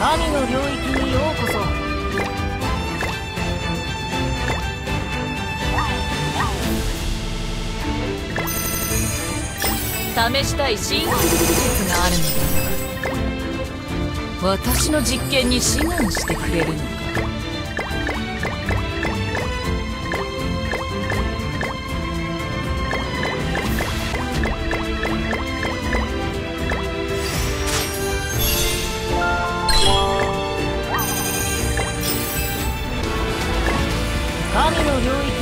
神の領域にようこそ。試したい新技術があるのだが私の実験に志願してくれるのか？神の領域